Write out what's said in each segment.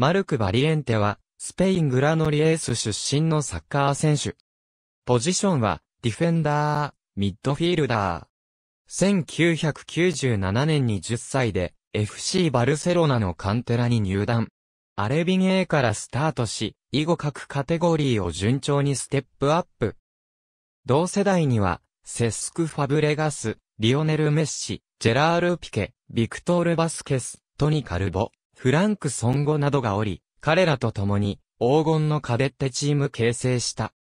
マルク・バリエンテは、スペイングラノリエース出身のサッカー選手。ポジションは、ディフェンダー、ミッドフィールダー。1997年に10歳で、FC バルセロナのカンテラに入団。アレビン A からスタートし、以後各カテゴリーを順調にステップアップ。同世代には、セスク・ファブレガス、リオネル・メッシ、ジェラール・ピケ、ビクトール・バスケス、トニ・カルボ、フランク・ソンゴなどがおり、彼らと共に黄金のカデッテチーム形成した。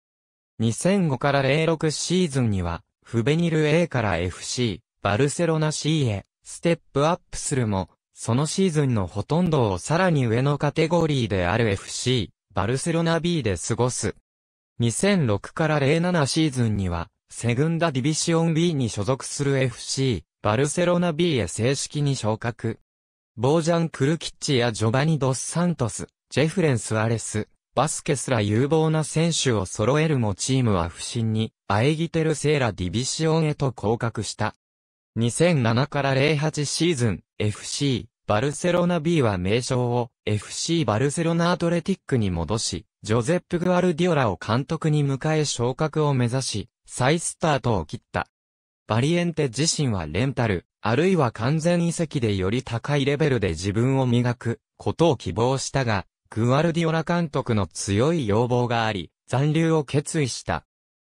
2005から06シーズンには、フベニル A から FC、バルセロナ C へ、ステップアップするも、そのシーズンのほとんどをさらに上のカテゴリーである FC、バルセロナ B で過ごす。2006から07シーズンには、セグンダディビシオン B に所属する FC、バルセロナ B へ正式に昇格。ボージャン・クルキッチやジョバニ・ドス・サントス、ジェフレンス・アレス、バスケスら有望な選手を揃えるもチームは不振に、アエギテルセーラディビシオンへと降格した。2007から08シーズン、FC、バルセロナ B は名称を FC バルセロナアトレティックに戻し、ジョゼップ・グアルディオラを監督に迎え昇格を目指し、再スタートを切った。バリエンテ自身はレンタル、あるいは完全移籍でより高いレベルで自分を磨くことを希望したが、グアルディオラ監督の強い要望があり、残留を決意した。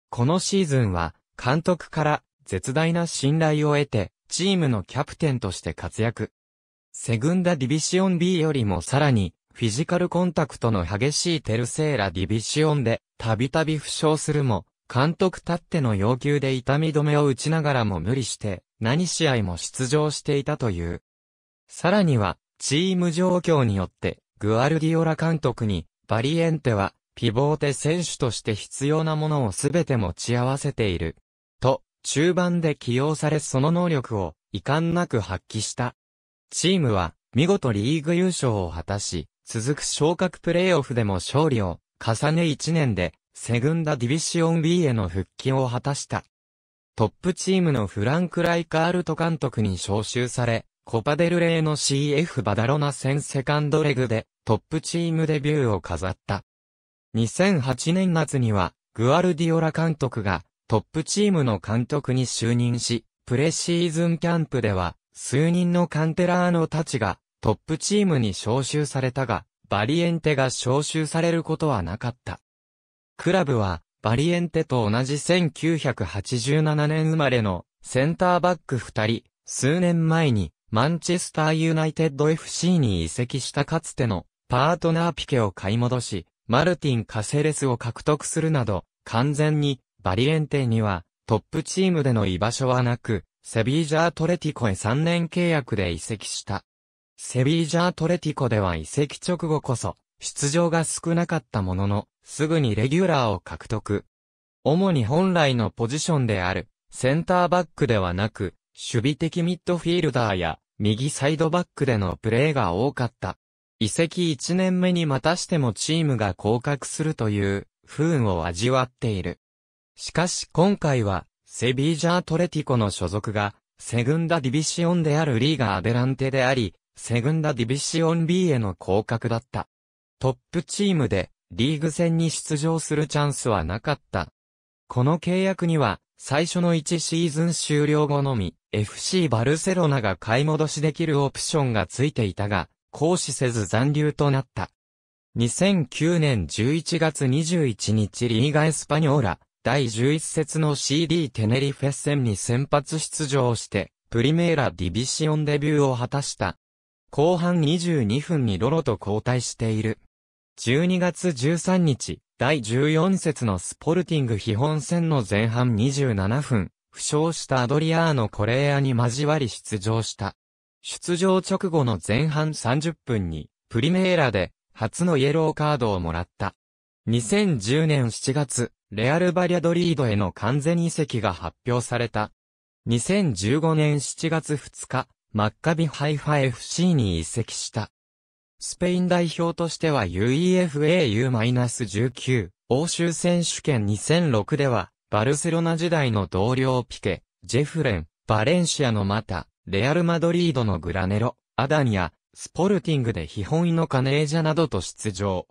このシーズンは、監督から絶大な信頼を得て、チームのキャプテンとして活躍。セグンダディビシオン B よりもさらに、フィジカルコンタクトの激しいテルセーラディビシオンで、たびたび負傷するも、監督たっての要求で痛み止めを打ちながらも無理して、何試合も出場していたという。さらには、チーム状況によって、グアルディオラ監督に、バリエンテは、ピボーテ選手として必要なものをすべて持ち合わせている。と、中盤で起用されその能力を遺憾なく発揮した。チームは見事リーグ優勝を果たし、続く昇格プレイオフでも勝利をわずか1年でセグンダディビシオン B への復帰を果たした。トップチームのフランク・ライカールト監督に招集され、コパデルレーの CF バダロナ戦セカンドレグでトップチームデビューを飾った。2008年夏にはグアルディオラ監督がトップチームの監督に就任し、プレシーズンキャンプでは数人のカンテラーノたちがトップチームに招集されたが、バリエンテが招集されることはなかった。クラブは、バリエンテと同じ1987年生まれのセンターバック二人、数年前にマンチェスターユナイテッド FC に移籍したかつてのパートナーピケを買い戻し、マルティン・カセレスを獲得するなど、完全にバリエンテにはトップチームでの居場所はなく、セビージャートレティコへ3年契約で移籍した。セビージャートレティコでは移籍直後こそ、出場が少なかったものの、すぐにレギュラーを獲得。主に本来のポジションである、センターバックではなく、守備的ミッドフィールダーや、右サイドバックでのプレーが多かった。移籍1年目にまたしてもチームが降格するという不運を味わっている。しかし今回はセビージャ・アトレティコの所属が、セグンダディビシオンであるリーガ・アデランテであり、セグンダディビシオン B への降格だった。トップチームで、リーグ戦に出場するチャンスはなかった。この契約には、最初の1シーズン終了後のみ、FC バルセロナが買い戻しできるオプションがついていたが、行使せず残留となった。2009年11月21日リーガエスパニョーラ、第11節の CD テネリフェッセンに先発出場して、プリメーラディビシオンデビューを果たした。後半22分にロロと交代している。12月13日、第14節のスポルティング基本戦の前半27分、負傷したアドリアーノ・コレーアに交わり出場した。出場直後の前半30分に、プリメーラで、初のイエローカードをもらった。2010年7月、レアル・バリャドリードへの完全移籍が発表された。2015年7月2日、マッカビハイファ FC に移籍した。スペイン代表としては UEFA U-19 欧州選手権2006では、バルセロナ時代の同僚ピケ、ジェフレン、バレンシアのマタ、レアル・マドリードのグラネロ、アダニア、スポルティングで非本位のカネージャなどと出場。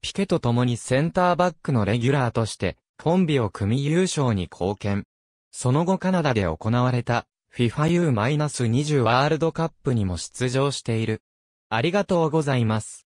ピケと共にセンターバックのレギュラーとして、コンビを組み優勝に貢献。その後カナダで行われた FIFA U-20 ワールドカップにも出場している。ありがとうございます。